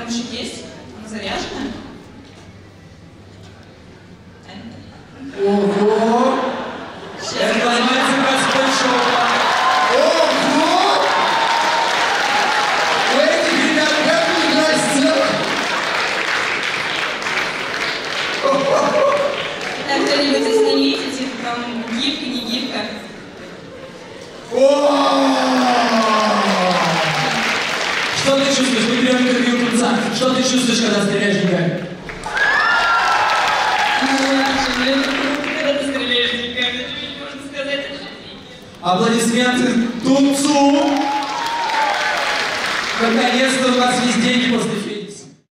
Там же есть, она заряжена. Ого! Сейчас Это музыка с большого. Ого! У этих ребят как не Так, кто-нибудь остановите, типа там гифка не гифка. О! Что ты чувствуешь, когда стреляешь стреляешь деньгами. Аплодисменты Тунцу! Наконец-то у нас есть деньги после фильма.